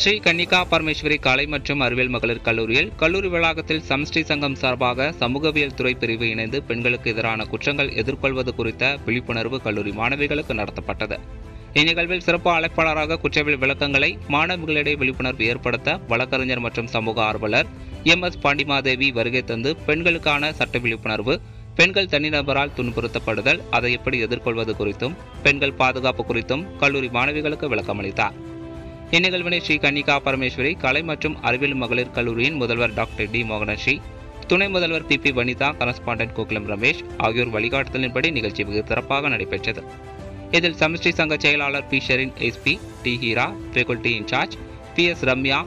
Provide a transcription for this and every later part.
ஸ்ரீ கன்னிகா பரமேஸ்வரி கலை மற்றும் அறிவியல் மகளிர் கல்லூரியில் கல்லூரி வளாகத்தில் சமஷ்டி சங்கம் சார்பாக சமூகவியல் துறை பிரிவு இணைந்து பெண்களுக்கு எதிரான குற்றங்கள் எதிர்கொள்வது குறித்த விழிப்புணர்வு கல்லூரி மாணவிகளுக்கு நடத்தப்பட்டது. இந்நிகழ்வில் சிறப்பு அழைப்பாளராக குற்றவியல் விளக்கங்களை மாணவிகளிடையே விழிப்புணர்வு ஏற்படுத்த வழக்கறிஞர் மற்றும் சமூக ஆர்வலர் எம் எஸ் பாண்டிமாதேவி வருகை தந்து பெண்களுக்கான சட்ட விழிப்புணர்வு பெண்கள் தனிநபரால் துன்புறுத்தப்படுதல் அதை எப்படி எதிர்கொள்வது குறித்தும் பெண்கள் பாதுகாப்பு குறித்தும் கல்லூரி மாணவிகளுக்கு விளக்கமளித்தார். இந்நிகழ்வினை ஸ்ரீ கன்னிகா பரமேஸ்வரி கலை மற்றும் அறிவியல் மகளிர் கல்லூரியின் முதல்வர் டாக்டர் டி மோகனஸ்ரீ துணை முதல்வர் P P Vanitha correspondent Gokulam Ramesh ஆகியோர் வழிகாட்டுதலின்படி நிகழ்ச்சி வெகு சிறப்பாக நடைபெற்றது. இதில் சமஷ்டி சங்க செயலாளர் P Sherin SP D Heera faculty incharge P S Ramya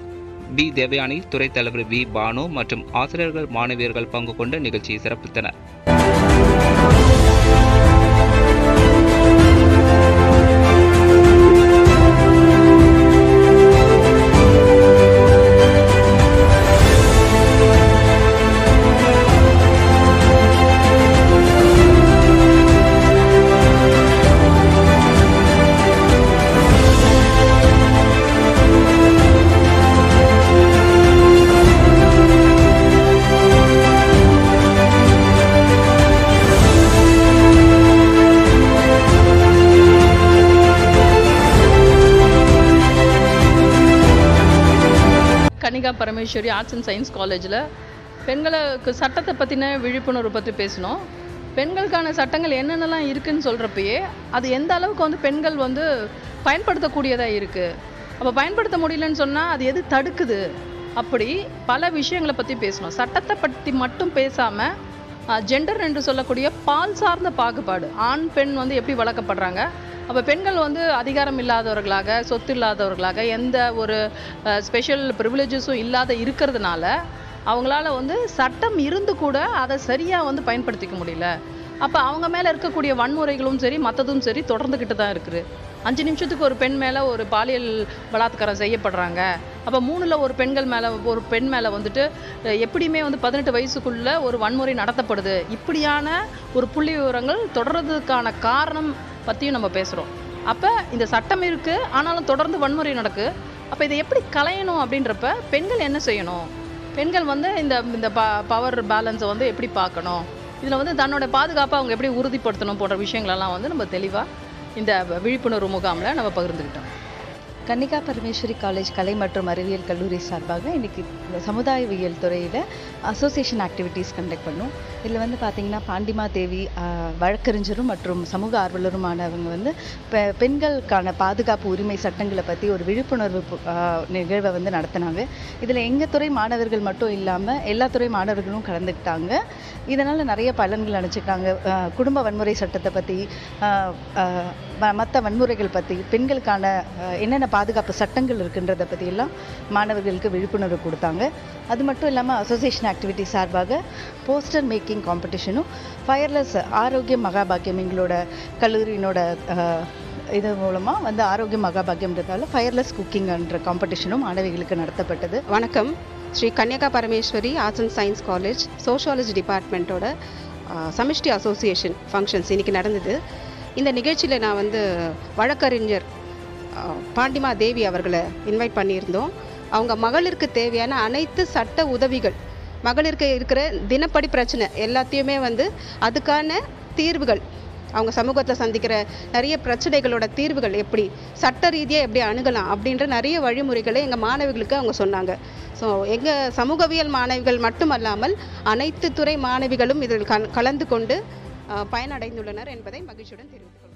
P Devayani துறை தலைவர் வி பானு மற்றும் ஆசிரியர்கள் மாணவியர்கள் பங்கு கொண்டு நிகழ்ச்சியை சிறப்பித்தனர். Kannika Parameswari arts and science காலேஜில் பெண்களுக்கு சட்டத்தை பற்றின விழிப்புணர்வு பற்றி பேசினோம். பெண்களுக்கான சட்டங்கள் என்னென்னலாம் இருக்குதுன்னு சொல்கிறப்பயே அது எந்த அளவுக்கு வந்து பெண்கள் வந்து பயன்படுத்தக்கூடியதாக இருக்குது அப்போ பயன்படுத்த முடியலன்னு சொன்னால் அது எது தடுக்குது? அப்படி பல விஷயங்களை பற்றி பேசணும் சட்டத்தை பற்றி மட்டும் பேசாமல் ஜெண்டர் என்று சொல்லக்கூடிய பால் சார்ந்த பாகுபாடு ஆண் பெண் வந்து எப்படி வளர்க்கப்படுறாங்க அப்போ பெண்கள் வந்து அதிகாரம் இல்லாதவர்களாக சொத்து இல்லாதவர்களாக எந்த ஒரு ஸ்பெஷல் ப்ரிவிலேஜஸும் இல்லாத இருக்கிறதுனால அவங்களால வந்து சட்டம் இருந்து கூட அதை சரியாக வந்து பயன்படுத்திக்க முடியல. அப்போ அவங்க மேலே இருக்கக்கூடிய வன்முறைகளும் சரி மற்றதும் சரி தொடர்ந்துக்கிட்டு தான் இருக்குது. அஞ்சு நிமிஷத்துக்கு ஒரு பெண் மேலே ஒரு பாலியல் பலாத்காரம் செய்யப்படுறாங்க. அப்போ மூணில் ஒரு பெண்கள் மேலே ஒரு பெண் மேலே வந்துட்டு எப்படியுமே வந்து பதினெட்டு வயசுக்குள்ளே ஒரு வன்முறை நடத்தப்படுது. இப்படியான ஒரு புள்ளி விவரங்கள் தொடர்றதுக்கான காரணம் பற்றியும் நம்ம பேசுகிறோம் அப்போ இந்த சட்டம் இருக்குது ஆனாலும் தொடர்ந்து வன்முறை நடக்கு. அப்போ இதை எப்படி களையணும் அப்படின்றப்ப பெண்கள் என்ன செய்யணும்? பெண்கள் வந்து இந்த இந்த ப பவர் பேலன்ஸை வந்து எப்படி பார்க்கணும்? இதில் வந்து தன்னோட பாதுகாப்பை அவங்க எப்படி உறுதிப்படுத்தணும் போன்ற விஷயங்களெல்லாம் வந்து நம்ம தெளிவாக இந்த விழிப்புணர்வு முகாமில் நம்ம பகிர்ந்துக்கிட்டோம் கன்னிகா பரமேஸ்வரி காலேஜ் கலை மற்றும் அறிவியல் கல்லூரி சார்பாக இன்றைக்கி சமுதாயவியல் துறையில் அசோசியேஷன் ஆக்டிவிட்டீஸ் கண்டக்ட் பண்ணோம். இதில் வந்து பார்த்திங்கன்னா பாண்டிமா தேவி வழக்கறிஞரும் மற்றும் சமூக ஆர்வலருமானவங்க வந்து பெ பெண்களுக்கான பாதுகாப்பு உரிமை சட்டங்களை பற்றி ஒரு விழிப்புணர்வு நிகழ்வை வந்து நடத்தினாங்க. இதில் எங்கள் துறை மாணவர்கள் மட்டும் இல்லாமல் எல்லா துறை மாணவர்களும் கலந்துக்கிட்டாங்க. இதனால் நிறைய பலன்கள் அனுப்பிச்சிட்டாங்க குடும்ப வன்முறை சட்டத்தை பற்றி மற்ற வன்முறைகள் பற்றி பெண்களுக்கான என்னென்ன பாதுகாப்பு சட்டங்கள் இருக்குன்றதை பற்றியெல்லாம் மாணவர்களுக்கு விழிப்புணர்வு கொடுத்தாங்க. அது மட்டும் இல்லாமல் அசோசியேஷன் ஆக்டிவிட்டி சார்பாக போஸ்டர் மேக்கிங் காம்படிஷனும் ஃபயர்லெஸ் ஆரோக்கியம் மகாபாக்கியம் எங்களோட கல்லூரியினோட இது மூலமாக வந்து ஆரோக்கிய மகாபாக்கியம்ன்றதால ஃபயர்லெஸ் குக்கிங்ன்ற காம்படிஷனும் மாணவிகளுக்கு நடத்தப்பட்டது. வணக்கம். Sri Kanyaka Parameswari arts and science college sociology டிபார்ட்மெண்ட்டோட சமிஷ்டி association functions இன்றைக்கி நடந்தது. இந்த நிகழ்ச்சியில் நான் வந்து வழக்கறிஞர் பாண்டிமா தேவி அவர்களை இன்வைட் பண்ணியிருந்தோம். அவங்க மகளிருக்கு தேவையான அனைத்து சட்ட உதவிகள் மகளிருக்கு இருக்கிற தினப்படி பிரச்சனை எல்லாத்தையுமே வந்து அதுக்கான தீர்வுகள் அவங்க சமூகத்தில் சந்திக்கிற நிறைய பிரச்சனைகளோட தீர்வுகள் எப்படி சட்ட ரீதியாக எப்படி அணுகலாம் அப்படின்ற நிறைய வழிமுறைகளை எங்கள் மாணவிகளுக்கு அவங்க சொன்னாங்க. ஸோ எங்கள் சமூகவியல் மாணவிகள் மட்டுமல்லாமல் அனைத்து துறை மாணவிகளும் இதில் கலந்து கொண்டு பயனடைந்துள்ளனர் என்பதை மகிழ்ச்சியுடன் தெரிவித்துக் கொள்கிறேன்